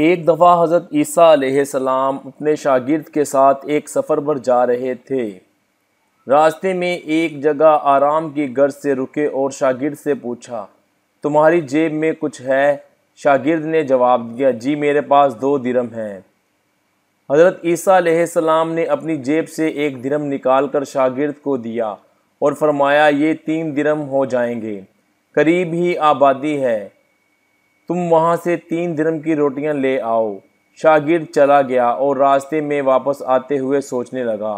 एक दफ़ा हज़रत ईसा सलाम अपने शागिर्द के साथ एक सफ़र पर जा रहे थे। रास्ते में एक जगह आराम की गर्ज से रुके और शागिर्द से पूछा, तुम्हारी जेब में कुछ है? शागिर्द ने जवाब दिया, जी, मेरे पास दो दिरम हैं। हज़रत ईसा सलाम ने अपनी जेब से एक दिरम निकाल कर शागिर्द को दिया और फरमाया, ये तीन दिरम हो जाएँगे। करीब ही आबादी है। तुम वहाँ से तीन दिरम की रोटियाँ ले आओ। शागिर्द चला गया और रास्ते में वापस आते हुए सोचने लगा,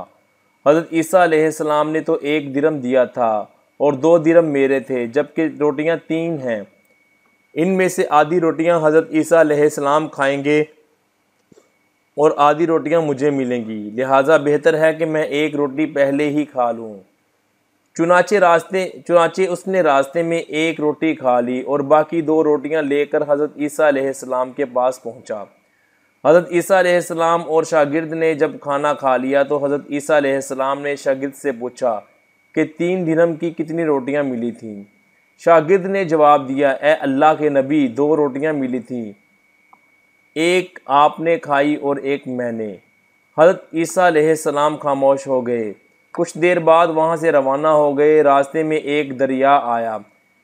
हज़रत ईसा सलाम ने तो एक दिरम दिया था और दो दिरम मेरे थे, जबकि रोटियाँ तीन हैं। इनमें से आधी रोटियाँ हज़रत ईसा सलाम खाएँगे और आधी रोटियाँ मुझे मिलेंगी। लिहाजा बेहतर है कि मैं एक रोटी पहले ही खा लूँ। चुनाचे रास्ते, चुनाचे उसने रास्ते में एक रोटी खा ली और बाकी दो रोटियाँ लेकर हज़रत ईसा सलाम के पास पहुँचा। हज़रत ईसा सलाम और शागिर्द ने जब खाना खा लिया तो हज़रत ईसा सलाम ने शागिर्द से पूछा कि तीन दिनम की कितनी रोटियाँ मिली थीं? शागिर्द ने जवाब दिया ए अल्लाह के नबी, दो रोटियाँ मिली थीं। एक आपने खाई और एक मैंने। हज़रत ईसा सलाम खामोश हो गए। कुछ देर बाद वहाँ से रवाना हो गए। रास्ते में एक दरिया आया।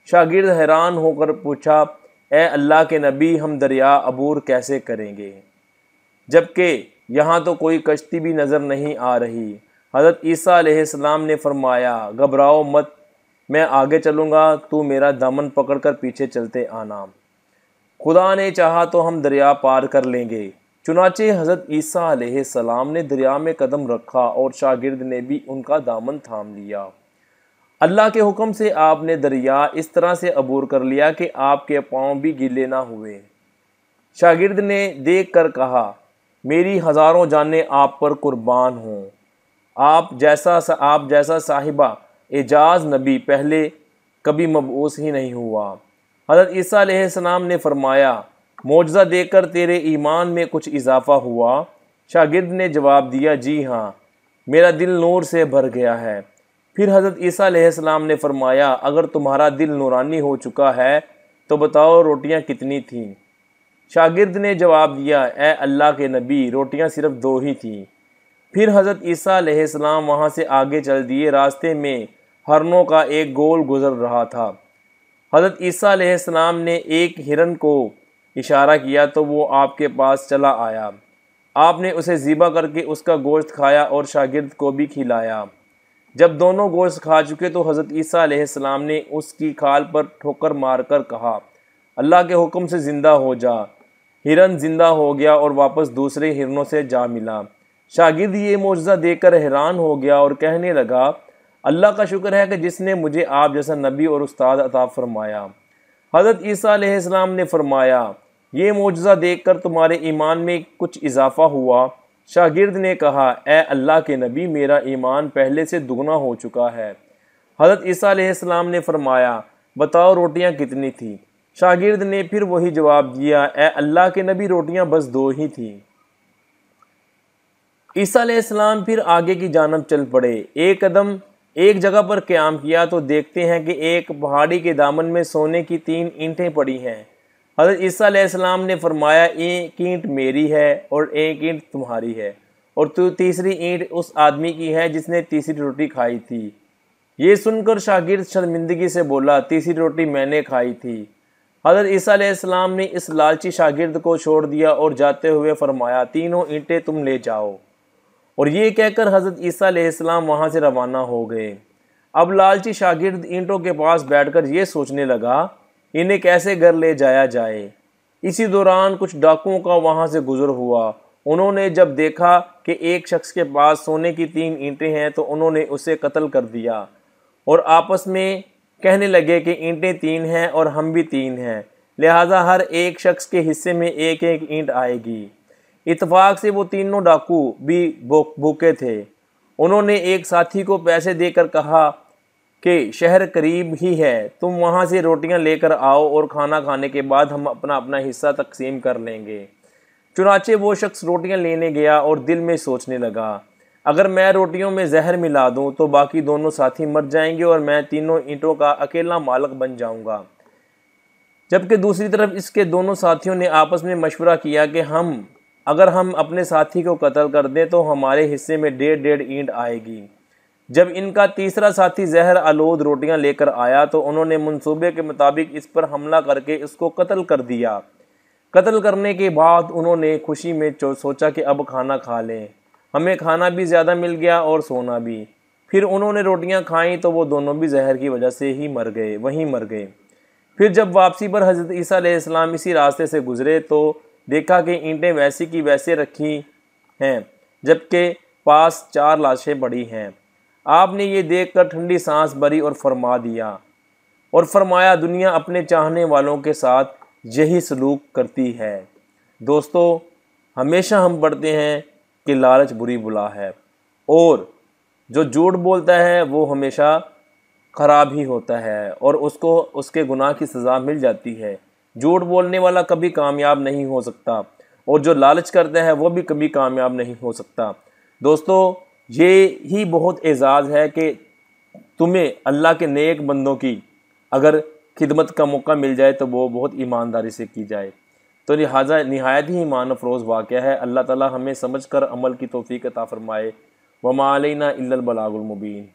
शागिर्द हैरान होकर पूछा ए अल्लाह के नबी, हम दरिया अबूर कैसे करेंगे? जबकि यहाँ तो कोई कश्ती भी नज़र नहीं आ रही। हज़रत ईसा ने फरमाया, घबराओ मत, मैं आगे चलूँगा, तू मेरा दामन पकड़कर पीछे चलते आना। खुदा ने चाहा तो हम दरिया पार कर लेंगे। चुनाचे हज़रत ईसा सलाम ने दरिया में कदम रखा और शागिर्द ने भी उनका दामन थाम लिया। अल्लाह के हुक्म से आपने दरिया इस तरह से अबूर कर लिया कि आपके पाँव भी गिले ना हुए। शागिर्द ने देख कर कहा मेरी हज़ारों जाने आप पर कुर्बान हों। आप जैसा सा, आप जैसा साहिबा एजाज नबी पहले कभी मबूस ही नहीं हुआ। हज़रत ईसा सलाम ने फरमाया मुआवजा देकर तेरे ईमान में कुछ इजाफा हुआ। शागिर्द ने जवाब दिया, जी हाँ मेरा दिल नूर से भर गया है। फिर हज़रत ईसा ने फरमाया, अगर तुम्हारा दिल नूरानी हो चुका है तो बताओ रोटियाँ कितनी थीं? शागिर्द ने जवाब दिया, ए अल्लाह के नबी, रोटियाँ सिर्फ़ दो ही थीं। फिर हज़रत ईसा वहाँ से आगे चल दिए। रास्ते में हरनों का एक गोल गुजर रहा था। हज़रत ईसा ने एक हिरन को इशारा किया तो वो आपके पास चला आया। आपने उसे ज़िबा करके उसका गोश्त खाया और शागिर्द को भी खिलाया। जब दोनों गोश्त खा चुके तो हज़रत ईसा सलाम ने उसकी खाल पर ठोकर मारकर कहा, अल्लाह के हुक्म से ज़िंदा हो जा। हिरन ज़िंदा हो गया और वापस दूसरे हिरनों से जा मिला। शागिर्द ये मुआवजा देकर हैरान हो गया और कहने लगा, अल्लाह का शुक्र है कि जिसने मुझे आप जैसा नबी और उस्ताद अता फरमाया। हज़रत ईसा ने फरमाया ये मुआजा देख कर तुम्हारे ईमान में कुछ इजाफा हुआ। शागिर्द ने कहा ए अल्लाह के नबी, मेरा ईमान पहले से दुगना हो चुका है। हज़रत ईसा ने फरमाया, बताओ रोटियाँ कितनी थी? शागिर्द ने फिर वही जवाब दिया ए अल्लाह के नबी, रोटियाँ बस दो ही थी। ईसा फिर आगे की जानब चल पड़े। एक कदम एक जगह पर क्याम किया तो देखते हैं कि एक पहाड़ी के दामन में सोने की तीन ईंटें पड़ी हैं। हज़रत ईसा ने फरमाया, एक ईंट मेरी है और एक ईंट तुम्हारी है और तो तीसरी ईंट उस आदमी की है जिसने तीसरी रोटी खाई थी। ये सुनकर शागिर्द शर्मिंदगी से बोला, तीसरी रोटी मैंने खाई थी। हज़रत ईसा ने इस लालची शागिर्द को छोड़ दिया और जाते हुए फरमाया, तीनों ईंटें तुम ले जाओ। और ये कहकर हज़रत ईसा वहाँ से रवाना हो गए। अब लालची शागिर्द ईंटों के पास बैठकर ये सोचने लगा इन्हें कैसे घर ले जाया जाए? इसी दौरान कुछ डाकुओं का वहाँ से गुजर हुआ। उन्होंने जब देखा कि एक शख्स के पास सोने की तीन ईंटें हैं तो उन्होंने उसे कत्ल कर दिया और आपस में कहने लगे कि ईंटें तीन हैं और हम भी तीन हैं। लिहाजा हर एक शख्स के हिस्से में एक एक ईंट आएगी। इतफाक से वो तीनों डाकू भी भूखे थे। उन्होंने एक साथी को पैसे देकर कहा कि शहर करीब ही है, तुम वहाँ से रोटियाँ लेकर आओ और खाना खाने के बाद हम अपना अपना हिस्सा तकसीम कर लेंगे। चुनाचे वो शख्स रोटियाँ लेने गया और दिल में सोचने लगा, अगर मैं रोटियों में जहर मिला दूँ तो बाकी दोनों साथी मर जाएँगे और मैं तीनों ईंटों का अकेला मालक बन जाऊँगा। जबकि दूसरी तरफ़ इसके दोनों साथियों ने आपस में मशवरा किया कि हम, अगर हम अपने साथी को कत्ल कर दें तो हमारे हिस्से में डेढ़ डेढ़ ईंट आएगी। जब इनका तीसरा साथी जहर आलूद रोटियाँ लेकर आया तो उन्होंने मंसूबे के मुताबिक इस पर हमला करके इसको कत्ल कर दिया। कत्ल करने के बाद उन्होंने खुशी में सोचा कि अब खाना खा लें। हमें खाना भी ज़्यादा मिल गया और सोना भी। फिर उन्होंने रोटियाँ खाई तो वो दोनों भी जहर की वजह से ही मर गए, वहीं मर गए। फिर जब वापसी पर हज़रत ईसा इस्लाम इसी रास्ते से गुज़रे तो देखा कि ईंटें वैसी की वैसे रखी हैं, जबकि पास चार लाशें पड़ी हैं। आपने ये देखकर ठंडी सांस भरी और फरमा दिया और फरमाया, दुनिया अपने चाहने वालों के साथ यही सलूक करती है। दोस्तों, हमेशा हम पढ़ते हैं कि लालच बुरी बुला है और जो झूठ बोलता है वो हमेशा ख़राब ही होता है और उसको, उसके गुनाह की सज़ा मिल जाती है। झूठ बोलने वाला कभी कामयाब नहीं हो सकता और जो लालच करता है वो भी कभी कामयाब नहीं हो सकता। दोस्तों ये ही बहुत एजाज़ है कि तुम्हें अल्लाह के नेक बंदों की अगर खिदमत का मौका मिल जाए तो वो बहुत ईमानदारी से की जाए। तो लिहाजा नहायत ही ईमान अफरोज़ वाक़ है। अल्लाह ताला हमें समझ कर अमल की तोफ़ी अता फ़रमाए। वमालना इल्लबलागुलमुबीन